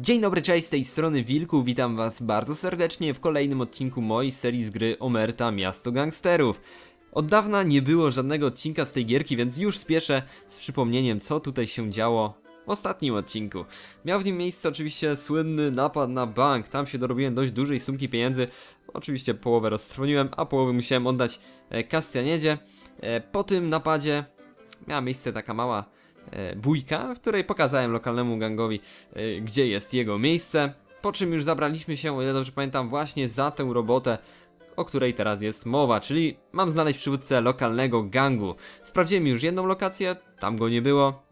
Dzień dobry, cześć, z tej strony Wilku, witam was bardzo serdecznie w kolejnym odcinku mojej serii z gry Omerta Miasto Gangsterów. Od dawna nie było żadnego odcinka z tej gierki, więc już spieszę z przypomnieniem, co tutaj się działo w ostatnim odcinku. Miał w nim miejsce oczywiście słynny napad na bank, tam się dorobiłem dość dużej sumki pieniędzy, oczywiście połowę roztrwoniłem, a połowę musiałem oddać e, Kastianiedzie. E, po tym napadzie miała miejsce taka mała bójka, w której pokazałem lokalnemu gangowi, e, gdzie jest jego miejsce. Po czym już zabraliśmy się, o ile dobrze pamiętam, właśnie za tę robotę, o której teraz jest mowa, czyli mam znaleźć przywódcę lokalnego gangu. Sprawdziłem już jedną lokację, tam go nie było.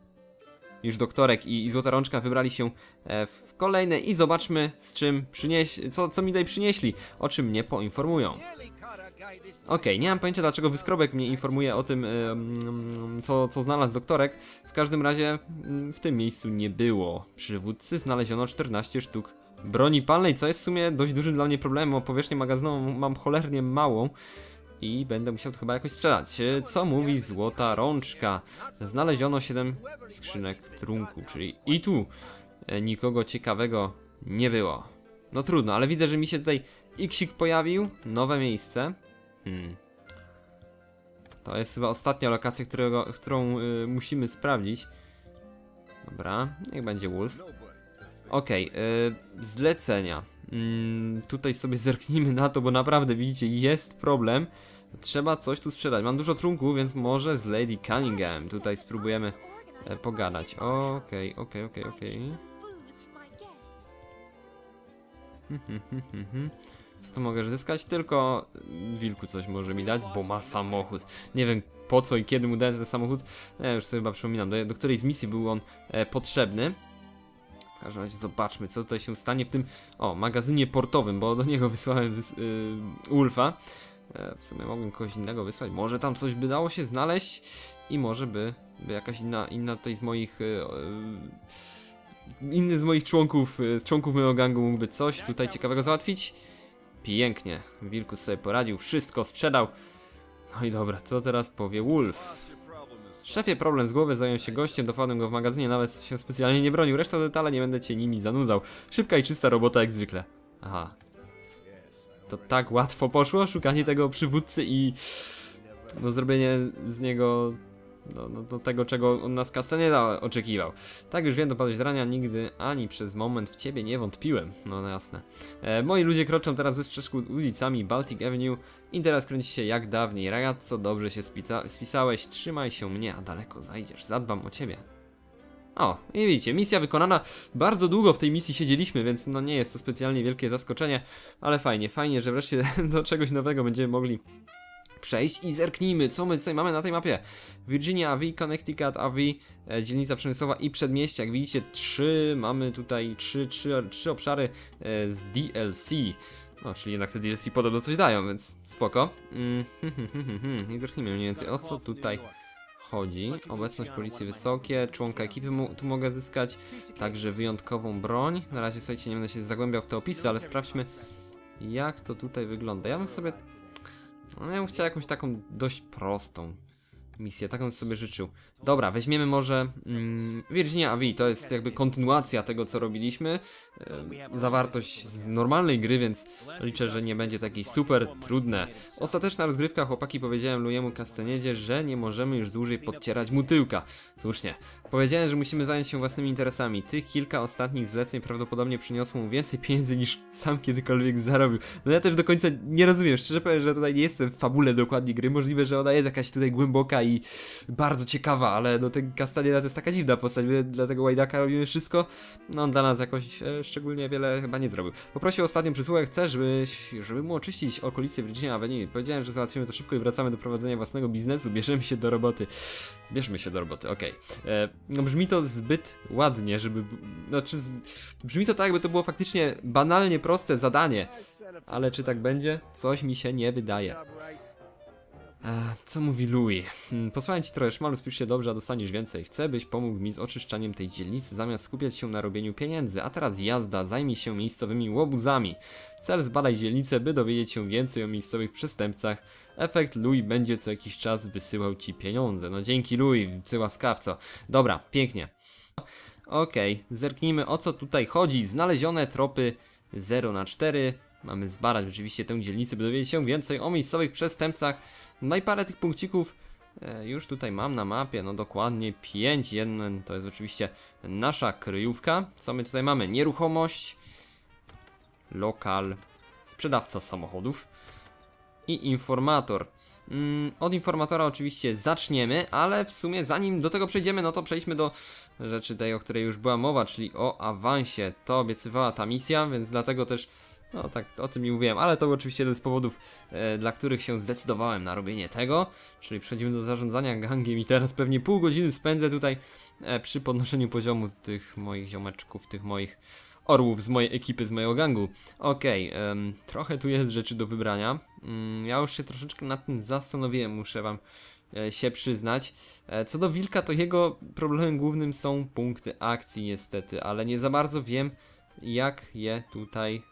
Już doktorek i, i Złota Rączka wybrali się e, w kolejne i zobaczmy z czym przynieś, co, co mi tutaj przynieśli, o czym mnie poinformują. Okej, nie mam pojęcia dlaczego Wyskrobek mnie informuje o tym, co, co znalazł doktorek. W każdym razie mm, w tym miejscu nie było przywódcy, znaleziono 14 sztuk broni palnej, co jest w sumie dość dużym dla mnie problemem, bo powierzchnię magazynową mam cholernie małą. I będę musiał to chyba jakoś sprzedać. Co mówi złota rączka? Znaleziono 7 skrzynek trunku, czyli i tu e, nikogo ciekawego nie było. No trudno, ale widzę, że mi się tutaj Xik pojawił. Nowe miejsce. Hmm. To jest chyba ostatnia lokacja, którego, którą y, musimy sprawdzić. Dobra, niech będzie Wolf. Okej, y, zlecenia. Mm, tutaj sobie zerknijmy na to, bo naprawdę widzicie, jest problem. Trzeba coś tu sprzedać. Mam dużo trunków, więc może z Lady Cunningham tutaj spróbujemy e, pogadać. Okej, okej, okej, okej. Co tu mogę zyskać? Tylko wilku coś może mi dać, bo ma samochód. Nie wiem po co i kiedy mu dać ten samochód. Nie, już sobie chyba przypominam, do, do której z misji był on e, potrzebny. W każdym razie zobaczmy, co tutaj się stanie w tym, o, magazynie portowym, bo do niego wysłałem wys yy, Ulfa. E, w sumie mogłem kogoś innego wysłać, może tam coś by dało się znaleźć i może by, by jakaś inna, inna tutaj z moich... Yy, yy, inny z moich członków, z członków mojego gangu mógłby coś tutaj ciekawego załatwić. Pięknie, Wilkus sobie poradził, wszystko sprzedał. No i dobra, co teraz powie Wolf? Szefie, problem z głowy, zajął się gościem, dopadłem go w magazynie, nawet się specjalnie nie bronił. Reszta detale nie będę cię nimi zanudzał. Szybka i czysta robota jak zwykle. Aha. To tak łatwo poszło, szukanie tego przywódcy i... No zrobienie z niego... No, no, no tego, czego on nas Castaneda oczekiwał. Tak już wiem, dopadłeś rania, nigdy ani przez moment w ciebie nie wątpiłem. No, no jasne. E, moi ludzie kroczą teraz bez przeszkód ulicami Baltic Avenue i teraz kręci się jak dawniej. Ragazzo, dobrze się spica- spisałeś, trzymaj się mnie, a daleko zajdziesz, zadbam o ciebie. O, i widzicie, misja wykonana. Bardzo długo w tej misji siedzieliśmy, więc no nie jest to specjalnie wielkie zaskoczenie, ale fajnie, fajnie, że wreszcie do czegoś nowego będziemy mogli przejść i zerknijmy, co my tutaj mamy na tej mapie. Virginia AV, Connecticut AV, e, dzielnica przemysłowa i przedmieście. Jak widzicie, trzy, mamy tutaj trzy, trzy, trzy obszary e, z DLC. No, czyli jednak te DLC podobno coś dają, więc spoko. Mm, hmm, hmm, hmm, hmm. I zerknijmy mniej więcej, o co tutaj chodzi. Obecność policji wysokie, członka ekipy tu mogę zyskać, także wyjątkową broń. Na razie, słuchajcie, nie będę się zagłębiał w te opisy, ale sprawdźmy, jak to tutaj wygląda. Ja bym sobie no ja bym chciał jakąś taką dość prostą misję, taką sobie życzył. Dobra, weźmiemy może mm, Virginia AV, to jest jakby kontynuacja tego, co robiliśmy. E, zawartość z normalnej gry, więc liczę, że nie będzie takiej super trudne. Ostateczna rozgrywka, chłopaki powiedziałem Lujemu Castaniedzie, że nie możemy już dłużej podcierać mu tyłka. Słusznie. Powiedziałem, że musimy zająć się własnymi interesami. Tych kilka ostatnich zleceń prawdopodobnie przyniosło mu więcej pieniędzy niż sam kiedykolwiek zarobił. No ja też do końca nie rozumiem, szczerze powiem, że tutaj nie jestem w fabule dokładnie gry. Możliwe, że ona jest jakaś tutaj głęboka i bardzo ciekawa, ale no ten Castaneda to jest taka dziwna postać, my dla tego Łajdaka robimy wszystko. No on dla nas jakoś e, szczególnie wiele chyba nie zrobił. Poprosił ostatnią przysługę, chcę, żebyś, żeby mu oczyścić okolice Virginia Avenue. Powiedziałem, że załatwimy to szybko i wracamy do prowadzenia własnego biznesu. Bierzemy się do roboty. Bierzmy się do roboty, okej. Okay. No brzmi to zbyt ładnie, żeby... Znaczy, z... brzmi to tak, jakby to było faktycznie banalnie proste zadanie. Ale czy tak będzie? Coś mi się nie wydaje. E, co mówi Louis? Hmm, Posłałem ci trochę szmalu, spisz się dobrze, a dostaniesz więcej. Chcę, byś pomógł mi z oczyszczaniem tej dzielnicy, zamiast skupiać się na robieniu pieniędzy. A teraz jazda, zajmij się miejscowymi łobuzami. Cel zbadaj dzielnicę, by dowiedzieć się więcej o miejscowych przestępcach. Efekt Louis będzie co jakiś czas wysyłał ci pieniądze. No dzięki Louis, ty łaskawco. Dobra, pięknie. Okej, zerknijmy o co tutaj chodzi. Znalezione tropy 0 na 4 Mamy zbadać oczywiście tę dzielnicę, by dowiedzieć się więcej o miejscowych przestępcach. No i parę tych punkcików e, już tutaj mam na mapie, no dokładnie 5. Jeden to jest oczywiście nasza kryjówka. Co my tutaj mamy? Nieruchomość, lokal, sprzedawca samochodów i informator. Mm, od informatora oczywiście zaczniemy, ale w sumie zanim do tego przejdziemy, no to przejdźmy do rzeczy tej, o której już była mowa, czyli o awansie. To obiecywała ta misja, więc dlatego też no tak, o tym nie mówiłem, ale to był oczywiście jeden z powodów, e, dla których się zdecydowałem na robienie tego. Czyli przechodzimy do zarządzania gangiem i teraz pewnie pół godziny spędzę tutaj e, przy podnoszeniu poziomu tych moich ziomeczków, tych moich orłów z mojej ekipy, z mojego gangu. Okej, okay, trochę tu jest rzeczy do wybrania. Mm, ja już się troszeczkę nad tym zastanowiłem, muszę wam e, się przyznać. E, co do wilka, to jego problemem głównym są punkty akcji niestety, ale nie za bardzo wiem jak je tutaj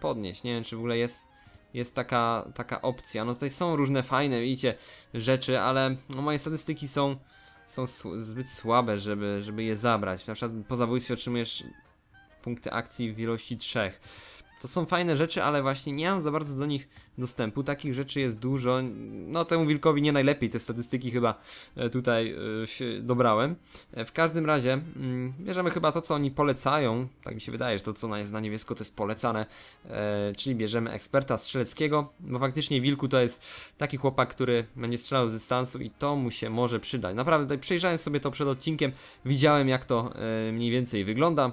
podnieść. Nie wiem, czy w ogóle jest, jest taka, taka opcja. No tutaj są różne fajne, widzicie, rzeczy, ale no, moje statystyki są, są zbyt słabe, żeby, żeby je zabrać. Na przykład po zabójstwie otrzymujesz punkty akcji w ilości trzech. To są fajne rzeczy, ale właśnie nie mam za bardzo do nich dostępu. Takich rzeczy jest dużo. No temu wilkowi nie najlepiej te statystyki chyba e, tutaj e, się dobrałem. E, w każdym razie mm, bierzemy chyba to, co oni polecają. Tak mi się wydaje, że to, co jest na niebiesko, to jest polecane. Czyli bierzemy eksperta strzeleckiego, bo faktycznie wilku to jest taki chłopak, który będzie strzelał z dystansu i to mu się może przydać. Naprawdę tutaj przejrzałem sobie to przed odcinkiem, widziałem jak to mniej więcej wygląda.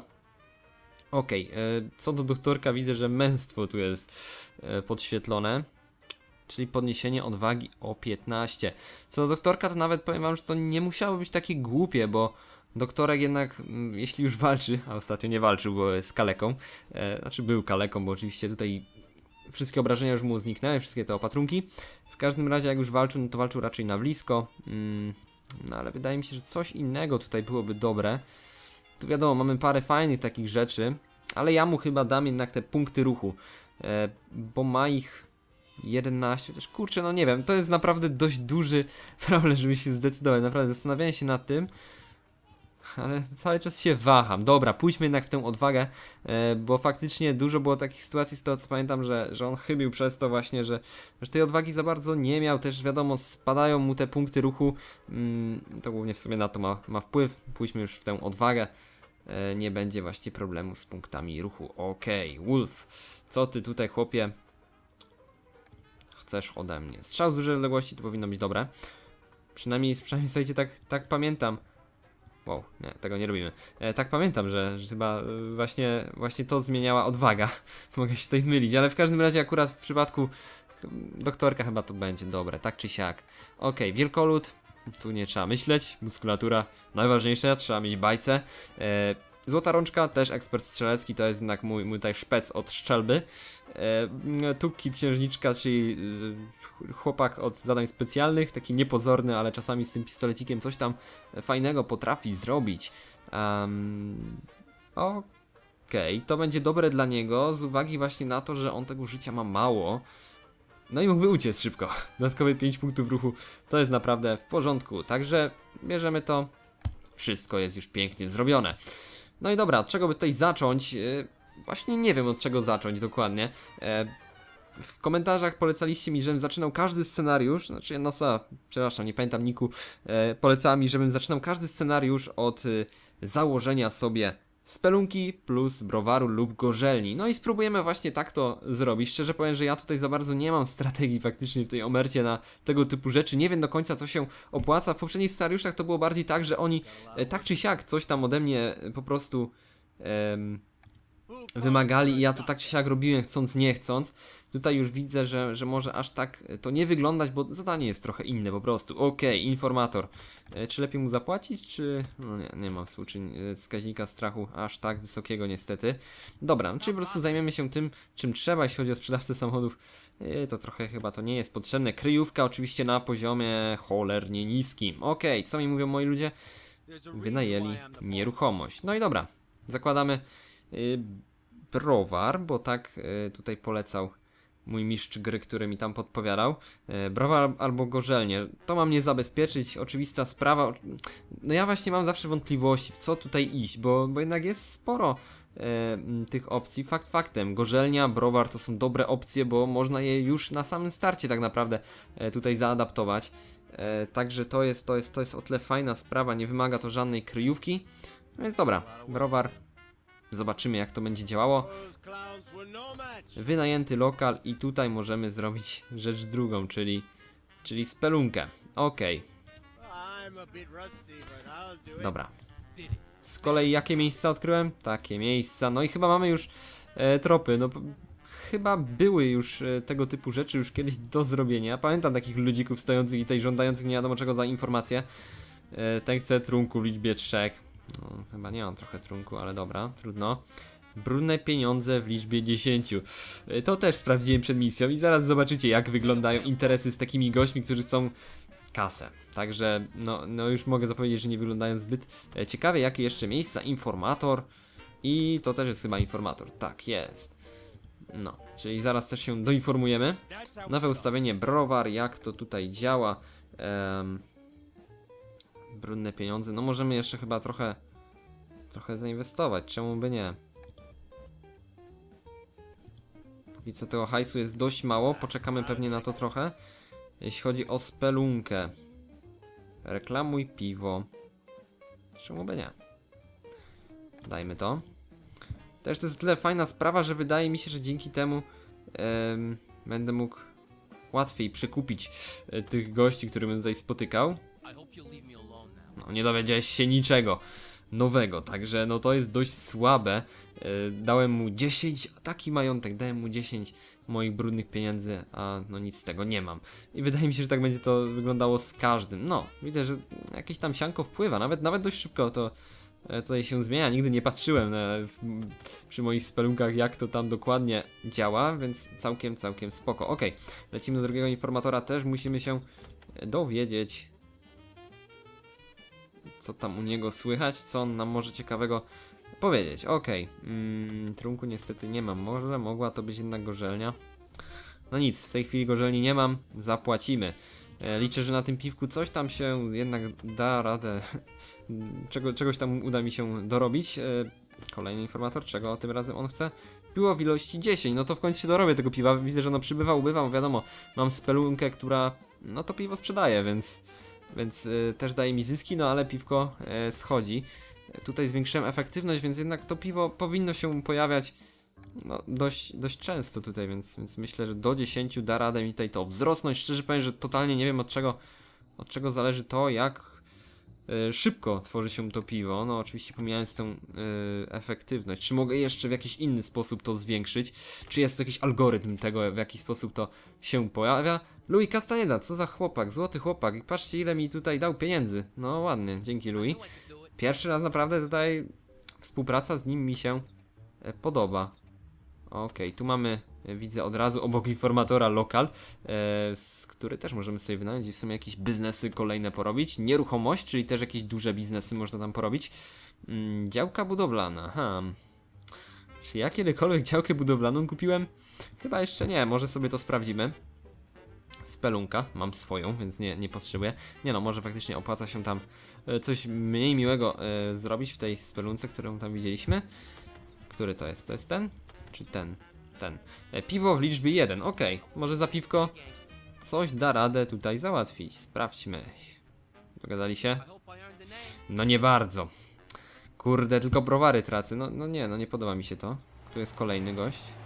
Okej, okay, e, co do doktorka widzę, że męstwo tu jest e, podświetlone. Czyli podniesienie odwagi o 15. Co do doktorka to nawet powiem wam, że to nie musiało być takie głupie, bo doktorek jednak, jeśli już walczy, a ostatnio nie walczył, bo jest kaleką, e, znaczy był kaleką, bo oczywiście tutaj wszystkie obrażenia już mu zniknęły, wszystkie te opatrunki. W każdym razie jak już walczył, no to walczył raczej na blisko. Mm, no ale wydaje mi się, że coś innego tutaj byłoby dobre. Tu wiadomo, mamy parę fajnych takich rzeczy, ale ja mu chyba dam jednak te punkty ruchu, e, bo ma ich 11, też kurczę, no nie wiem, to jest naprawdę dość duży problem, żeby się zdecydować, naprawdę zastanawiałem się nad tym, ale cały czas się waham. Dobra, pójdźmy jednak w tę odwagę, e, bo faktycznie dużo było takich sytuacji z tego co pamiętam, że, że on chybił przez to właśnie, że, że tej odwagi za bardzo nie miał, też wiadomo spadają mu te punkty ruchu, mm, to głównie w sumie na to ma, ma wpływ. Pójdźmy już w tę odwagę, nie będzie właśnie problemu z punktami ruchu. Okej, okay. Wolf, co ty tutaj chłopie chcesz ode mnie? Strzał z dużej odległości to powinno być dobre. Przynajmniej, przynajmniej słuchajcie, tak, tak pamiętam. Wow, nie, tego nie robimy. E, tak pamiętam, że, że chyba e, właśnie, właśnie to zmieniała odwaga. Mogę się tutaj mylić, ale w każdym razie akurat w przypadku doktorka chyba to będzie dobre, tak czy siak. Ok, wielkolud, tu nie trzeba myśleć, muskulatura najważniejsza, trzeba mieć bajce. E, Złota rączka, też ekspert strzelecki, to jest jednak mój, mój tutaj szpec od szczelby. E, Tukki księżniczka, czyli e, chłopak od zadań specjalnych, taki niepozorny, ale czasami z tym pistolecikiem coś tam fajnego potrafi zrobić. Um, Okej, okay. to będzie dobre dla niego z uwagi właśnie na to, że on tego życia ma mało. No i mógłby uciec szybko. Dodatkowe 5 punktów ruchu to jest naprawdę w porządku. Także bierzemy to. Wszystko jest już pięknie zrobione. No i dobra, od czego by tutaj zacząć? E, właśnie nie wiem od czego zacząć dokładnie. E, w komentarzach polecaliście mi, żebym zaczynał każdy scenariusz, znaczy Nosa, przepraszam, nie pamiętam Niku, e, polecała mi, żebym zaczynał każdy scenariusz od założenia sobie spelunki plus browaru lub gorzelni. No i spróbujemy właśnie tak to zrobić. Szczerze powiem, że ja tutaj za bardzo nie mam strategii faktycznie w tej omercie na tego typu rzeczy. Nie wiem do końca co się opłaca. W poprzednich scenariuszach to było bardziej tak, że oni e, tak czy siak coś tam ode mnie po prostu wymagali i ja to tak czy siak robiłem chcąc nie chcąc. Tutaj już widzę, że, że może aż tak to nie wyglądać, bo zadanie jest trochę inne po prostu. Okej, okay, informator. E, czy lepiej mu zapłacić, czy... No nie, nie mam współczyn e, wskaźnika strachu aż tak wysokiego niestety. Dobra, no czyli po prostu zajmiemy się tym, czym trzeba, jeśli chodzi o sprzedawcę samochodów. E, to trochę chyba to nie jest potrzebne. Kryjówka oczywiście na poziomie cholernie niskim. Okej, okay, co mi mówią moi ludzie? Wynajęli nieruchomość. No i dobra, zakładamy browar, bo tak tutaj polecał mój mistrz gry, który mi tam podpowiadał. E, browar albo gorzelnie. To ma mnie zabezpieczyć, oczywista sprawa. No ja właśnie mam zawsze wątpliwości, w co tutaj iść, bo, bo jednak jest sporo e, tych opcji. Fakt faktem, gorzelnia, browar to są dobre opcje, bo można je już na samym starcie tak naprawdę e, tutaj zaadaptować. Także to jest, to, jest, to jest o tyle fajna sprawa, nie wymaga to żadnej kryjówki. No więc dobra, browar. Zobaczymy jak to będzie działało. Wynajęty lokal i tutaj możemy zrobić rzecz drugą, czyli, czyli spelunkę. It. dobra. Z kolei jakie miejsca odkryłem? Takie miejsca. No i chyba mamy już e, tropy. No chyba były już e, tego typu rzeczy już kiedyś do zrobienia. Pamiętam takich ludzików stojących i tej żądających nie wiadomo czego za informacje. E, ten chce trunku w liczbie trzech. No, chyba nie mam trochę trunku, ale dobra, trudno. Brudne pieniądze w liczbie 10. E, To też sprawdziłem przed misją i zaraz zobaczycie jak wyglądają interesy z takimi gośćmi, którzy chcą kasę. Także no, no już mogę zapowiedzieć, że nie wyglądają zbyt e, ciekawie. Jakie jeszcze miejsca? Informator. I to też jest chyba informator. Tak, jest. No, czyli zaraz też się doinformujemy. Nowe ustawienie browar, jak to tutaj działa. Em, brudne pieniądze. No możemy jeszcze chyba trochę trochę zainwestować, czemu by nie? Póki co tego hajsu jest dość mało, poczekamy pewnie na to trochę. Jeśli chodzi o spelunkę. Reklamuj piwo. Czemu by nie? Dajmy to. Też to jest tyle fajna sprawa, że wydaje mi się, że dzięki temu em, będę mógł łatwiej przekupić e, tych gości, których będę tutaj spotykał. No nie dowiedziałeś się niczego nowego, także no to jest dość słabe. E, Dałem mu 10, taki majątek, dałem mu 10 moich brudnych pieniędzy, a no nic z tego nie mam. I wydaje mi się, że tak będzie to wyglądało z każdym. No, widzę, że jakieś tam sianko wpływa, nawet, nawet dość szybko to e, tutaj się zmienia. Nigdy nie patrzyłem na, w, przy moich spelunkach, jak to tam dokładnie działa, więc całkiem, całkiem spoko. Ok, lecimy do drugiego informatora, też musimy się dowiedzieć, co tam u niego słychać, co on nam może ciekawego powiedzieć. Okej, mm, trunku niestety nie mam, może mogła to być jednak gorzelnia. No nic, w tej chwili gorzelni nie mam, zapłacimy. E, liczę, że na tym piwku coś tam się jednak da radę, czego, czegoś tam uda mi się dorobić. E, kolejny informator, czego tym razem on chce? Piło w ilości 10, no to w końcu się dorobię tego piwa, widzę, że ono przybywa, ubywa, wiadomo, mam spelunkę, która no to piwo sprzedaje, więc więc y, też daje mi zyski, no ale piwko y, schodzi. Y, Tutaj zwiększyłem efektywność, więc jednak to piwo powinno się pojawiać no, dość, dość często tutaj, więc, więc myślę, że do 10 da radę mi tutaj to wzrosnąć. Szczerze powiem, że totalnie nie wiem od czego, od czego zależy to, jak y, szybko tworzy się to piwo. No oczywiście pomijając tę y, efektywność. Czy mogę jeszcze w jakiś inny sposób to zwiększyć? Czy jest jakiś algorytm tego, w jaki sposób to się pojawia? Louis Castaneda, co za chłopak, złoty chłopak. I patrzcie ile mi tutaj dał pieniędzy. No ładnie, dzięki Louis. Pierwszy raz naprawdę tutaj współpraca z nim mi się e, podoba. Okej, tu mamy, e, widzę od razu obok informatora lokal, e, z który też możemy sobie wynająć i w sumie jakieś biznesy kolejne porobić. Nieruchomość, czyli też jakieś duże biznesy można tam porobić. Mm, działka budowlana, aha. Czy ja kiedykolwiek działkę budowlaną kupiłem? Chyba jeszcze nie, może sobie to sprawdzimy. Spelunka, mam swoją, więc nie, nie potrzebuję. Nie no, może faktycznie opłaca się tam e, coś mniej miłego e, zrobić w tej spelunce, którą tam widzieliśmy. Który to jest? To jest ten? Czy ten? Ten. E, piwo w liczbie 1, ok. Może za piwko coś da radę tutaj załatwić. Sprawdźmy. Dogadali się? No nie bardzo. Kurde, tylko browary tracę. No, no nie, no nie podoba mi się to. Tu jest kolejny gość.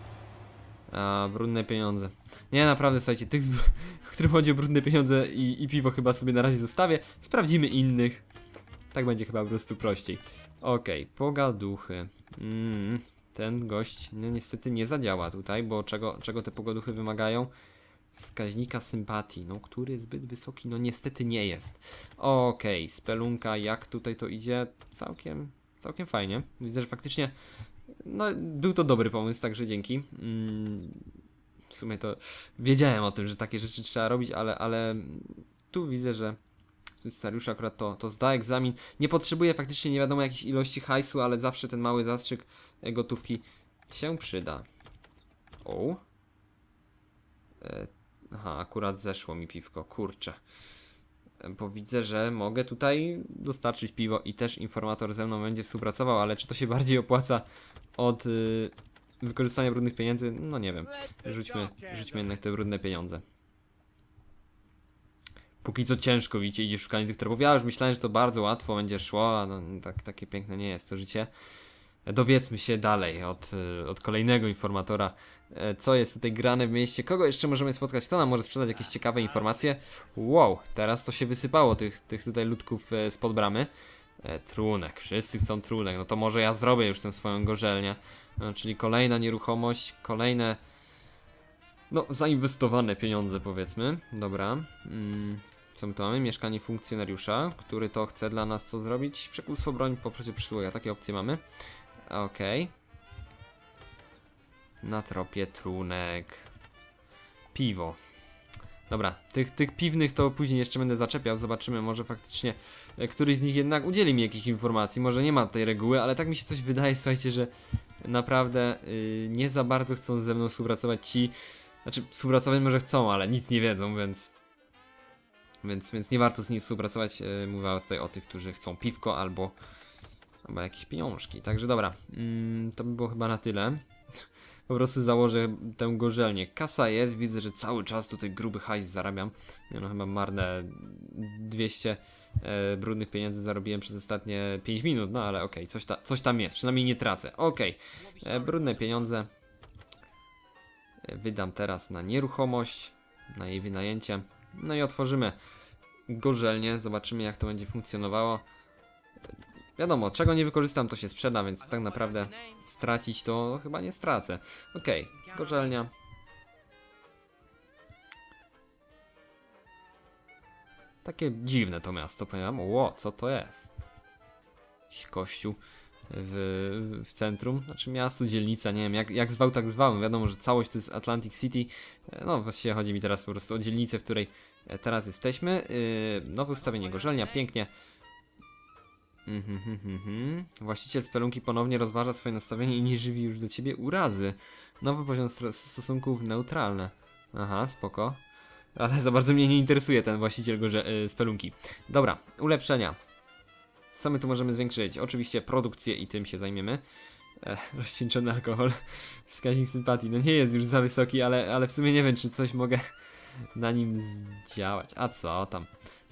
A, brudne pieniądze. Nie, naprawdę, słuchajcie, tych, w którym chodzi o brudne pieniądze i, i piwo chyba sobie na razie zostawię. Sprawdzimy innych. Tak będzie chyba po prostu prościej. Okej, pogaduchy. Mm, ten gość no niestety nie zadziała tutaj, bo czego, czego te pogaduchy wymagają? Wskaźnika sympatii, no który zbyt wysoki, no niestety nie jest. Okej, spelunka, jak tutaj to idzie? Całkiem, całkiem fajnie. Widzę, że faktycznie, no był to dobry pomysł, także dzięki. Mm, w sumie to wiedziałem o tym, że takie rzeczy trzeba robić, ale, ale tu widzę, że scenariuszu akurat to, to zda egzamin. Nie potrzebuję faktycznie nie wiadomo jakiejś ilości hajsu, ale zawsze ten mały zastrzyk gotówki się przyda. O. E, aha, akurat zeszło mi piwko, kurczę. Bo widzę, że mogę tutaj dostarczyć piwo i też informator ze mną będzie współpracował, ale czy to się bardziej opłaca od y, wykorzystania brudnych pieniędzy? No nie wiem. Rzućmy, rzućmy jednak te brudne pieniądze. Póki co ciężko, widzicie, idzie szukanie tych tropów. Ja już myślałem, że to bardzo łatwo będzie szło, a no, tak, takie piękne nie jest to życie. Dowiedzmy się dalej od, y, od kolejnego informatora, e, co jest tutaj grane w mieście, kogo jeszcze możemy spotkać, kto nam może sprzedać jakieś ciekawe informacje. Wow, teraz to się wysypało tych, tych tutaj ludków e, spod bramy. E, trunek, wszyscy chcą trunek, no to może ja zrobię już tę swoją gorzelnię. Czyli kolejna nieruchomość, kolejne no, zainwestowane pieniądze powiedzmy. Dobra. Mm, co my tu mamy? Mieszkanie funkcjonariusza, który to chce dla nas co zrobić? Przekłóstwo broń po przysługach. Takie opcje mamy. Okej. Na tropie trunek. Piwo. Dobra, tych, tych piwnych to później jeszcze będę zaczepiał, zobaczymy, może faktycznie e, któryś z nich jednak udzieli mi jakichś informacji, może nie ma tej reguły, ale tak mi się coś wydaje, słuchajcie, że naprawdę y, nie za bardzo chcą ze mną współpracować ci, znaczy współpracować może chcą, ale nic nie wiedzą, więc więc, więc nie warto z nimi współpracować, y, mówię tutaj o tych, którzy chcą piwko albo albo jakieś pieniążki, także dobra, mm, to by było chyba na tyle. Po prostu założę tę gorzelnię. Kasa jest, widzę, że cały czas tutaj gruby hajs zarabiam. No, chyba marne 200 e, brudnych pieniędzy zarobiłem przez ostatnie 5 minut, no ale okej, coś, ta, coś tam jest, przynajmniej nie tracę. Okej, e, brudne pieniądze wydam teraz na nieruchomość, na jej wynajęcie. No i otworzymy gorzelnię, zobaczymy jak to będzie funkcjonowało. Wiadomo, czego nie wykorzystam to się sprzeda, więc tak naprawdę stracić to chyba nie stracę. Okej, gorzelnia. Takie dziwne to miasto, powiem. Ło, co to jest? Jakiś kościół w, w centrum, znaczy miasto, dzielnica, nie wiem jak, jak zwał, tak zwał. Wiadomo, że całość to jest Atlantic City. E, No, właściwie chodzi mi teraz po prostu o dzielnicę, w której e, teraz jesteśmy. Yy, nowe ustawienie gorzelnia, pięknie. Mhm, mhm, mhm. Właściciel spelunki ponownie rozważa swoje nastawienie i nie żywi już do ciebie urazy. Nowy poziom stosunków neutralne. Aha, spoko. Ale za bardzo mnie nie interesuje ten właściciel gorze- y, spelunki. Dobra, ulepszenia. Co my tu możemy zwiększyć? Oczywiście produkcję i tym się zajmiemy. E, rozcieńczony alkohol. Wskaźnik sympatii. No nie jest już za wysoki, ale, ale w sumie nie wiem, czy coś mogę na nim zdziałać. A co tam?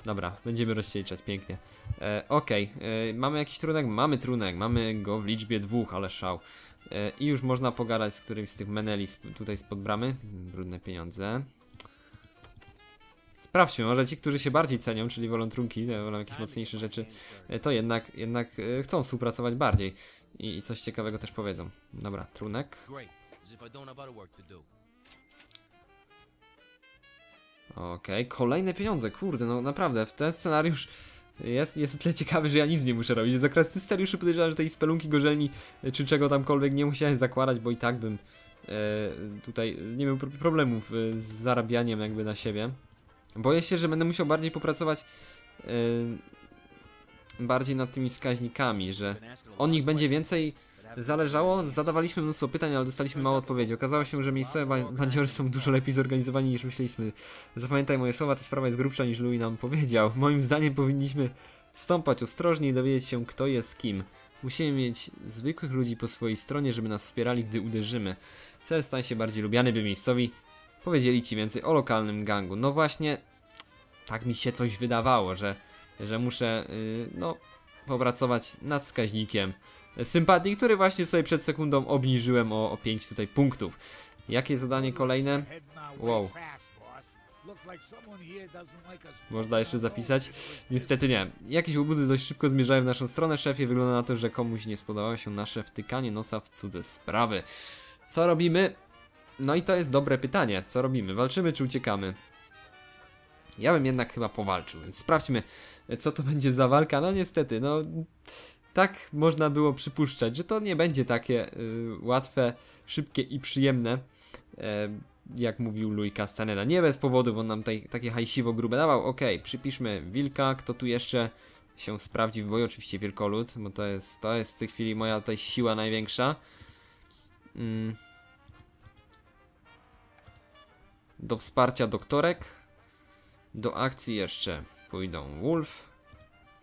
Dobra, będziemy rozcieńczać, pięknie. E, Okej, e, mamy jakiś trunek? Mamy trunek, mamy go w liczbie dwóch, ale szał. E, I już można pogadać z którymś z tych meneli tutaj spod bramy. Brudne pieniądze. Sprawdźmy, może ci, którzy się bardziej cenią, czyli wolą trunki, e, wolą jakieś mocniejsze rzeczy, e, to jednak, jednak chcą współpracować bardziej. I, I coś ciekawego też powiedzą. Dobra, trunek. Great, Okej, kolejne pieniądze, kurde, no naprawdę, w ten scenariusz jest, jest tyle ciekawy, że ja nic nie muszę robić. Z okresu scenariuszy podejrzewam, że tej spelunki gorzelni e, czy czego tamkolwiek nie musiałem zakładać, bo i tak bym e, tutaj nie miał pro- problemów e, z zarabianiem jakby na siebie. Boję się, że będę musiał bardziej popracować e, bardziej nad tymi wskaźnikami, że o nich będzie więcej zależało. Zadawaliśmy mnóstwo pytań, ale dostaliśmy mało odpowiedzi. Okazało się, że miejscowe ba- bandziory są dużo lepiej zorganizowani niż myśleliśmy. Zapamiętaj moje słowa, ta sprawa jest grubsza niż Louis nam powiedział. Moim zdaniem powinniśmy stąpać ostrożnie i dowiedzieć się, kto jest kim. Musimy mieć zwykłych ludzi po swojej stronie, żeby nas wspierali, gdy uderzymy. Cel stań się bardziej lubiany, by miejscowi powiedzieli ci więcej o lokalnym gangu. No właśnie, tak mi się coś wydawało, że, że muszę, yy, no, popracować nad wskaźnikiem sympatii, który właśnie sobie przed sekundą obniżyłem o, o 5 tutaj punktów. Jakie zadanie kolejne? Wow. Można jeszcze zapisać? Niestety nie. Jakieś łobuzy dość szybko zmierzają w naszą stronę, szefie. Wygląda na to, że komuś nie spodobało się nasze wtykanie nosa w cudze sprawy. Co robimy? No i to jest dobre pytanie. Co robimy? Walczymy czy uciekamy? Ja bym jednak chyba powalczył, więc sprawdźmy, co to będzie za walka. No niestety, no tak można było przypuszczać, że to nie będzie takie y, łatwe, szybkie i przyjemne. E, jak mówił Louis Castaneda. Nie bez powodu, on nam tutaj takie hajsiwo grube dawał. Okej, przypiszmy wilka, kto tu jeszcze się sprawdzi w boju, oczywiście wielkolud, bo to jest, to jest w tej chwili moja tutaj siła największa. Mm. do wsparcia doktorek. Do akcji jeszcze pójdą Wolf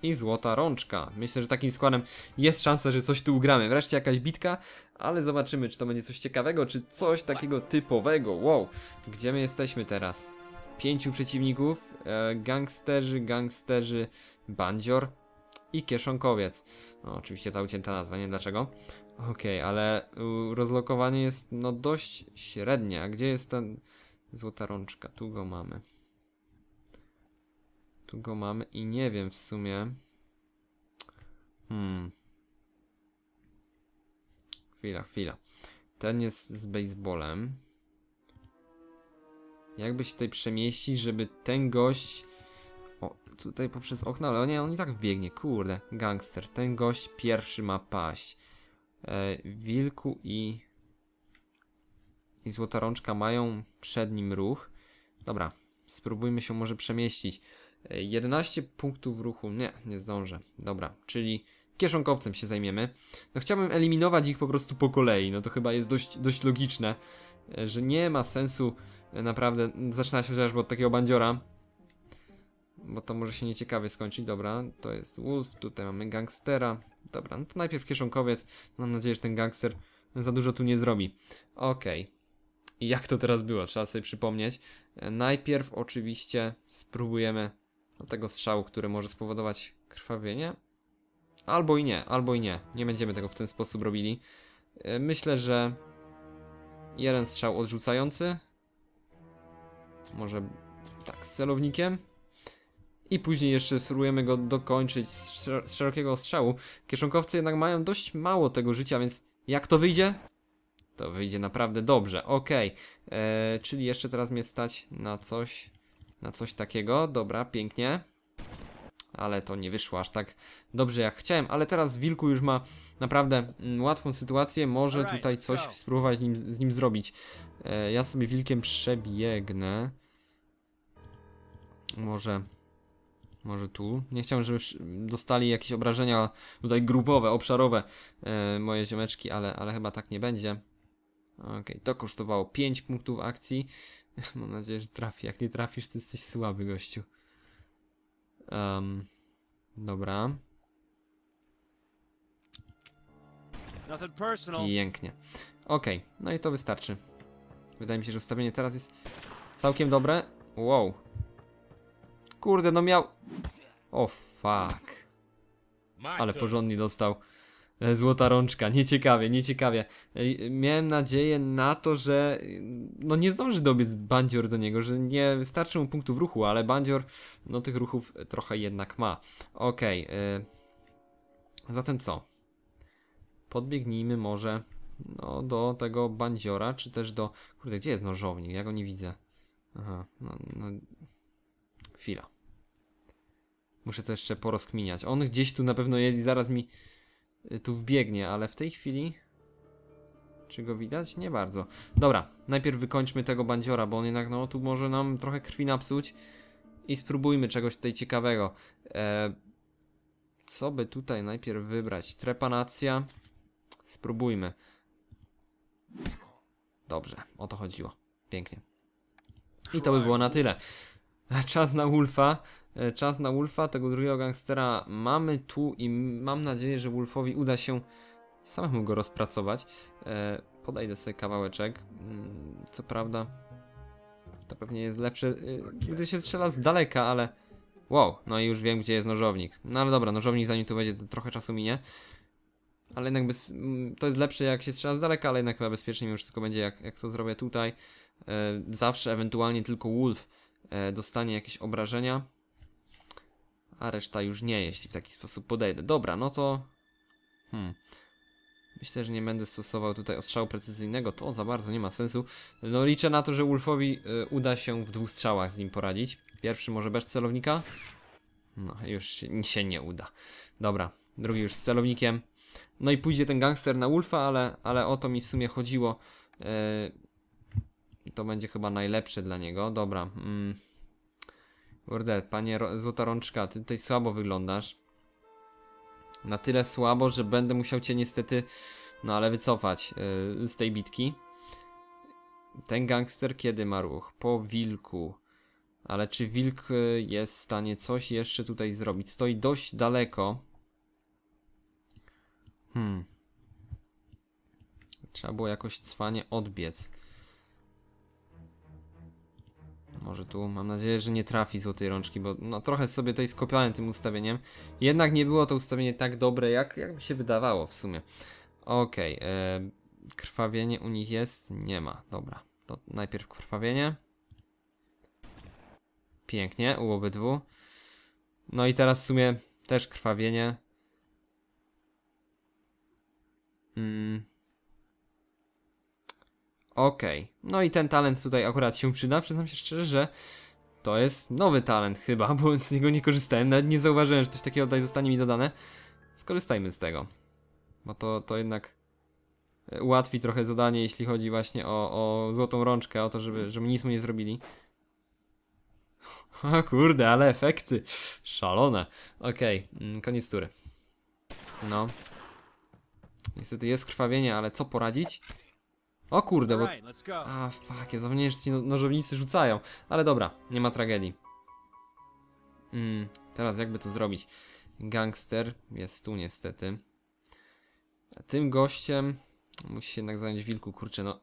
i Złota Rączka. Myślę, że takim składem jest szansa, że coś tu ugramy. Wreszcie jakaś bitka, ale zobaczymy, czy to będzie coś ciekawego, czy coś takiego typowego. Wow, gdzie my jesteśmy teraz? Pięciu przeciwników, e, gangsterzy, gangsterzy, bandzior i kieszonkowiec. No, oczywiście ta ucięta nazwa, nie wiem dlaczego. Okej, ale y, rozlokowanie jest no dość średnie. A gdzie jest ten złota rączka? Tu go mamy. Tu go mamy i nie wiem w sumie. Hmm. Chwila, chwila. Ten jest z baseballem. Jakby się tutaj przemieścić, żeby ten gość... O, tutaj poprzez okno, ale nie, on i tak wbiegnie, kurde. Gangster. Ten gość pierwszy ma paść. E, wilku i... I Złota Rączka mają przed nim ruch. Dobra, spróbujmy się może przemieścić. E, 11 punktów ruchu. Nie, nie zdążę. Dobra, czyli kieszonkowcem się zajmiemy. No chciałbym eliminować ich po prostu po kolei. No to chyba jest dość, dość logiczne, e, że nie ma sensu e, naprawdę zaczynać chociażby od takiego bandziora. Bo to może się nieciekawie skończyć. Dobra, to jest Wolf, tutaj mamy gangstera. Dobra, no to najpierw kieszonkowiec. Mam nadzieję, że ten gangster za dużo tu nie zrobi. Okej. I jak to teraz było? Trzeba sobie przypomnieć. E, Najpierw oczywiście spróbujemy tego strzału, który może spowodować krwawienie. Albo i nie, albo i nie. Nie będziemy tego w ten sposób robili. E, Myślę, że jeden strzał odrzucający. Może tak, z celownikiem. I później jeszcze spróbujemy go dokończyć z, szer- z szerokiego strzału. Kieszonkowcy jednak mają dość mało tego życia, więc jak to wyjdzie? To wyjdzie naprawdę dobrze. Okej, Eee, czyli jeszcze teraz mnie stać na coś, na coś takiego. Dobra, pięknie. Ale to nie wyszło aż tak dobrze jak chciałem. Ale teraz Wilku już ma naprawdę mm, łatwą sytuację. Może tutaj coś spróbować z nim, z nim zrobić. Eee, ja sobie Wilkiem przebiegnę. Może... Może tu. Nie chciałem, żeby dostali jakieś obrażenia tutaj grupowe, obszarowe e, moje ziomeczki, ale, ale chyba tak nie będzie. Okej, to kosztowało 5 punktów akcji. Mam nadzieję, że trafi. Jak nie trafisz, to jesteś słaby, gościu. Um, dobra, pięknie. Okej, no i to wystarczy. Wydaje mi się, że ustawienie teraz jest całkiem dobre. Wow. Kurde, no miał... O fuck. Ale porządnie dostał. E, Złota rączka, nieciekawie, nieciekawie. E, Miałem nadzieję na to, że e, no nie zdąży dobiec bandzior do niego, że nie wystarczy mu punktów ruchu, ale bandzior no tych ruchów trochę jednak ma. Okej, e, zatem co? Podbiegnijmy może no, do tego bandziora, czy też do... Kurde, gdzie jest nożownik? Ja go nie widzę. Aha, no, no... Chwila. Muszę to jeszcze porozkminiać. On gdzieś tu na pewno jest i zaraz mi tu wbiegnie, ale w tej chwili... Czy go widać? Nie bardzo. Dobra, najpierw wykończmy tego bandziora, bo on jednak, no, tu może nam trochę krwi napsuć. I spróbujmy czegoś tutaj ciekawego. E, co by tutaj najpierw wybrać? Trepanacja. Spróbujmy. Dobrze, o to chodziło. Pięknie. I to by było na tyle. Czas na Wolfa. E, Czas na Wolfa, tego drugiego gangstera mamy tu i mam nadzieję, że Wolfowi uda się samemu go rozpracować. E, podejdę sobie kawałeczek. Mm, Co prawda, to pewnie jest lepsze, e, gdy się strzela z daleka, ale wow, no i już wiem, gdzie jest nożownik. No ale dobra, nożownik zanim tu będzie, to trochę czasu minie. Ale jednak bez, to jest lepsze jak się strzela z daleka, ale jednak chyba bezpieczniej mimo wszystko będzie jak, jak to zrobię tutaj. Zawsze ewentualnie tylko Wolf dostanie jakieś obrażenia, a reszta już nie, jeśli w taki sposób podejdę. Dobra, no to... Hmm. Myślę, że nie będę stosował tutaj ostrzału precyzyjnego, to za bardzo nie ma sensu. No liczę na to, że Wolfowi y, uda się w dwóch strzałach z nim poradzić. Pierwszy może bez celownika. No, już się, się nie uda. Dobra, drugi już z celownikiem. No i pójdzie ten gangster na Wolfa, ale, ale o to mi w sumie chodziło. Y, to będzie chyba najlepsze dla niego. Dobra. Mm. Kurde, panie Złota Rączka, ty tutaj słabo wyglądasz. Na tyle słabo, że będę musiał cię niestety, no ale wycofać yy, z tej bitki. Ten gangster kiedy ma ruch? Po wilku. Ale czy wilk y, jest w stanie coś jeszcze tutaj zrobić? Stoi dość daleko. Hmm. Trzeba było jakoś cwanie odbiec. Może tu, mam nadzieję, że nie trafi złotej rączki, bo no trochę sobie tutaj skopiałem tym ustawieniem. Jednak nie było to ustawienie tak dobre, jak, jak mi się wydawało w sumie. Okej, e, krwawienie u nich jest? Nie ma, dobra. To najpierw krwawienie. Pięknie, u obydwu. No i teraz w sumie też krwawienie. Mm. Okej, no i ten talent tutaj akurat się przyda. Przyznam się szczerze, że to jest nowy talent chyba, bo z niego nie korzystałem. Nawet nie zauważyłem, że coś takiego tutaj zostanie mi dodane. Skorzystajmy z tego. Bo to, to jednak e, ułatwi trochę zadanie, jeśli chodzi właśnie o, o złotą rączkę, o to, żeby, żeby nic mu nie zrobili. O kurde, ale efekty. Szalone. Okej, mm, koniec tury. No. Niestety jest krwawienie, ale co poradzić? O kurde, bo... A, fuck, ja zapomniałem, że ci no- nożownicy rzucają. Ale dobra, nie ma tragedii. Mm, teraz jakby to zrobić? Gangster jest tu niestety. A tym gościem musi się jednak zająć wilku, kurczę, no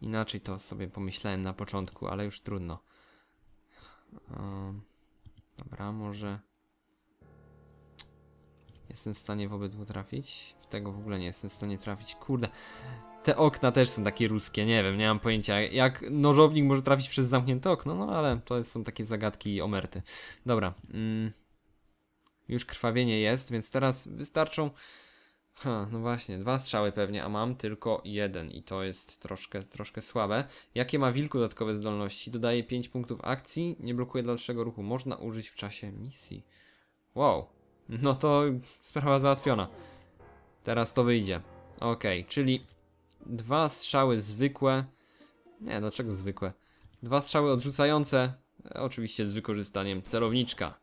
inaczej to sobie pomyślałem na początku, ale już trudno. Um, dobra, może jestem w stanie w obydwu trafić? W tego w ogóle nie jestem w stanie trafić, kurde. Te okna też są takie ruskie, nie wiem, nie mam pojęcia. Jak nożownik może trafić przez zamknięte okno, no ale to są takie zagadki i omerty. Dobra. Mm, już krwawienie jest, więc teraz wystarczą. Ha, no właśnie, dwa strzały pewnie, a mam tylko jeden i to jest troszkę, troszkę słabe. Jakie ma wilku dodatkowe zdolności? Dodaje 5 punktów akcji, nie blokuje dalszego ruchu. Można użyć w czasie misji. Wow, no to sprawa załatwiona. Teraz to wyjdzie. Okej, czyli dwa strzały zwykłe. Nie, dlaczego zwykłe? Dwa strzały odrzucające, oczywiście z wykorzystaniem celowniczka.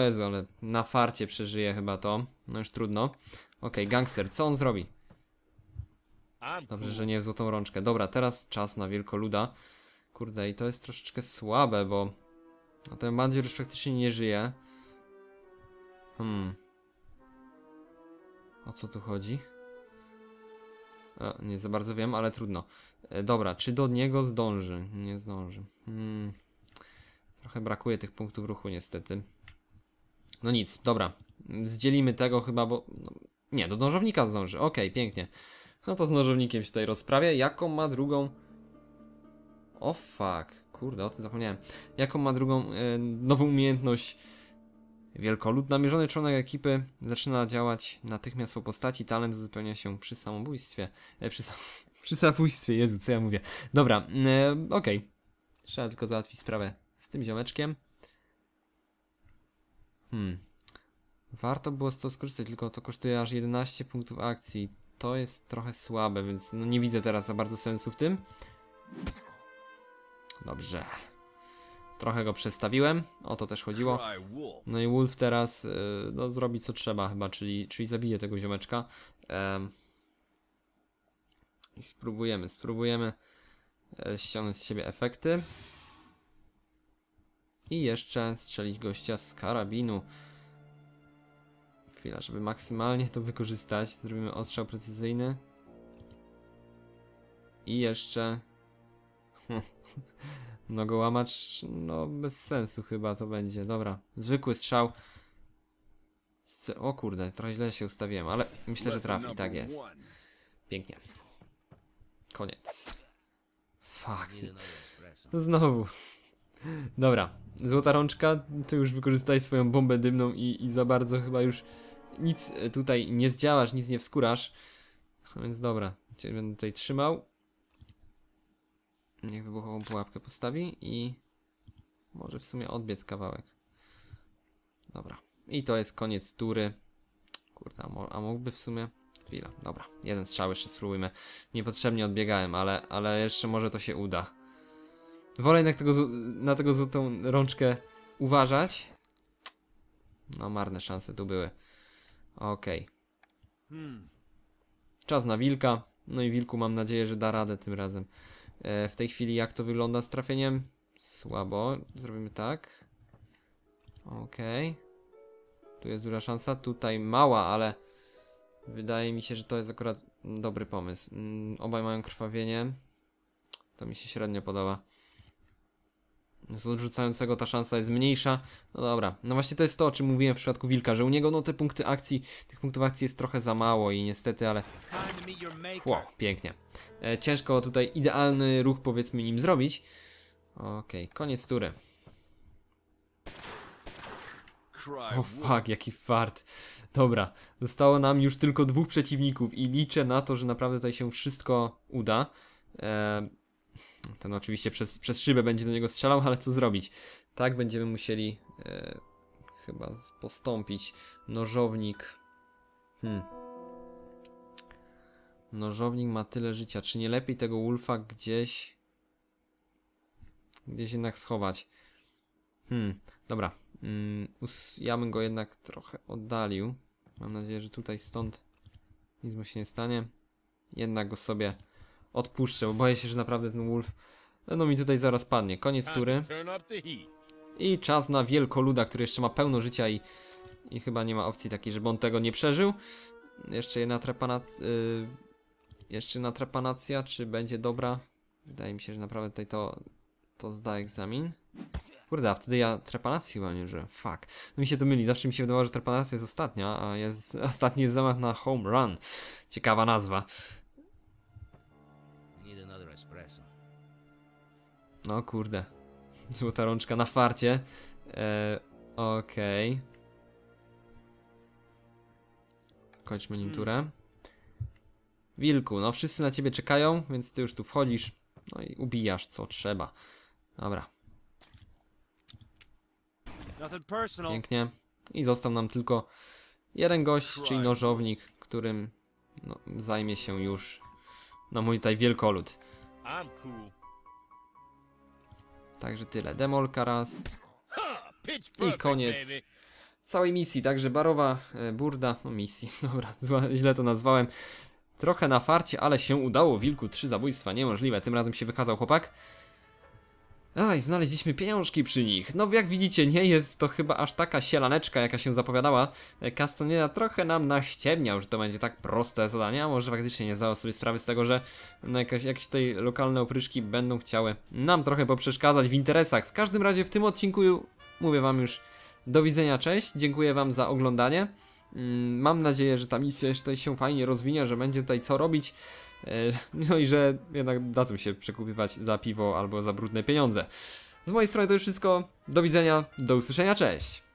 Jezu, ale na farcie przeżyje chyba to. No już trudno. Okej, gangster, co on zrobi? Dobrze, że nie w złotą rączkę. Dobra, teraz czas na wielkoluda. Kurde, i to jest troszeczkę słabe, bo no ten bandzior już faktycznie nie żyje. Hmm. O co tu chodzi? E, nie za bardzo wiem, ale trudno. E, dobra, czy do niego zdąży? Nie zdąży. Hmm. Trochę brakuje tych punktów ruchu niestety. No nic, dobra. Zdzielimy tego chyba, bo... No, nie, do nożownika zdąży. Okej, pięknie. No to z nożownikiem się tutaj rozprawia. Jaką ma drugą... O fuck. Kurde, o tym zapomniałem. Jaką ma drugą e, nową umiejętność Wielkolud. Namierzony członek ekipy zaczyna działać natychmiast po postaci. Talent uzupełnia się przy samobójstwie. E, przy, sam, przy samobójstwie, Jezu, co ja mówię. Dobra, e, okej. Trzeba tylko załatwić sprawę z tym ziomeczkiem. Hmm. Warto było z tego skorzystać, tylko to kosztuje aż 11 punktów akcji. To jest trochę słabe, więc no nie widzę teraz za bardzo sensu w tym. Dobrze. Trochę go przestawiłem, o to też chodziło. No i Wolf teraz y, no, zrobi co trzeba chyba, czyli, czyli zabije tego ziomeczka. Em, I spróbujemy, spróbujemy e, ściągnąć z siebie efekty. I jeszcze strzelić gościa z karabinu. Chwila, żeby maksymalnie to wykorzystać. Zrobimy ostrzał precyzyjny. I jeszcze... Nogołamacz, no bez sensu chyba to będzie. Dobra, zwykły strzał. O kurde, trochę źle się ustawiłem, ale myślę, że trafi, tak jest. Pięknie. Koniec. Fuck. Znowu. Dobra, złota rączka, ty już wykorzystaj swoją bombę dymną i, i za bardzo chyba już nic tutaj nie zdziałasz, nic nie wskórasz. Więc dobra, cię będę tutaj trzymał. Niech wybuchową pułapkę postawi i może w sumie odbiec kawałek. Dobra. I to jest koniec tury. Kurde, a, mógłby w sumie... Chwila, dobra. Jeden strzał jeszcze spróbujmy. Niepotrzebnie odbiegałem, ale, ale jeszcze może to się uda. Wolę jednak tego, na tego złotą rączkę uważać. No, marne szanse tu były. Okej. Czas na wilka. No i wilku mam nadzieję, że da radę tym razem. E, w tej chwili jak to wygląda z trafieniem? Słabo. Zrobimy tak. Okej. Tu jest duża szansa, tutaj mała, ale wydaje mi się, że to jest akurat dobry pomysł. Mm, obaj mają krwawienie. To mi się średnio podoba. Z odrzucającego ta szansa jest mniejsza. No dobra, no właśnie to jest to, o czym mówiłem w przypadku Wilka, że u niego no te punkty akcji, tych punktów akcji jest trochę za mało i niestety, ale. Wow, pięknie. E, ciężko tutaj idealny ruch powiedzmy nim zrobić. Okej, koniec tury. O fuck, jaki fart. Dobra, zostało nam już tylko dwóch przeciwników i liczę na to, że naprawdę tutaj się wszystko uda. E, ten oczywiście przez, przez szybę będzie do niego strzelał, ale co zrobić? Tak będziemy musieli e, chyba postąpić. Nożownik. Hmm. Nożownik ma tyle życia. Czy nie lepiej tego Wolfa gdzieś. gdzieś jednak schować? Hmm, dobra. Mm, ja bym go jednak trochę oddalił. Mam nadzieję, że tutaj stąd nic mu się nie stanie. Jednak go sobie odpuszczę, bo boję się, że naprawdę ten Wolf. No mi tutaj zaraz padnie. Koniec tury. I czas na wielkoluda, który jeszcze ma pełno życia i, i chyba nie ma opcji takiej, żeby on tego nie przeżył. Jeszcze jedna trepanacja. Y, jeszcze jedna trepanacja, czy będzie dobra? Wydaje mi się, że naprawdę tutaj to, to zda egzamin. Kurde, a wtedy ja trepanacji chyba nie użyłem. Fuck. No mi się to myli, zawsze mi się wydawało, że trepanacja jest ostatnia, a jest, ostatni jest zamach na home run. Ciekawa nazwa. No kurde. Złota rączka na farcie. E, Okej. Kończmy nim turę. Wilku, no wszyscy na ciebie czekają, więc ty już tu wchodzisz. No i ubijasz co trzeba. Dobra, pięknie. I został nam tylko jeden gość, czyli nożownik, którym no, zajmie się już no mój tutaj wielkolud. I'm cool. Także tyle. Demolka raz. Perfect, koniec. całej misji, także barowa e, burda, no misji, dobra, zła, źle to nazwałem. Trochę na farcie, ale się udało, wilku, trzy zabójstwa, niemożliwe, tym razem się wykazał chłopak. Aj, znaleźliśmy pieniążki przy nich. No jak widzicie, nie jest to chyba aż taka sielaneczka, jaka się zapowiadała. E, Castaneda trochę nam naściemniał, że to będzie tak proste zadanie, a może faktycznie nie zdawał sobie sprawy z tego, że no jakaś, jakieś tutaj lokalne opryszki będą chciały nam trochę poprzeszkadzać w interesach. W każdym razie w tym odcinku mówię wam już do widzenia, cześć, dziękuję wam za oglądanie. Mm, Mam nadzieję, że ta misja jeszcze się fajnie rozwinie, że będzie tutaj co robić. E, No i że jednak dadzą się przekupywać za piwo albo za brudne pieniądze. Z mojej strony to już wszystko. Do widzenia, do usłyszenia, cześć!